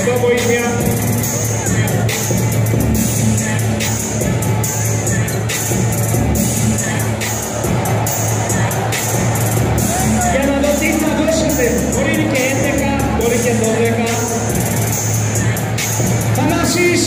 Εδώ βοήθεια. Για να δω τι θα δώσετε. Μπορεί και 11, μπορεί και 12. Θανάσης.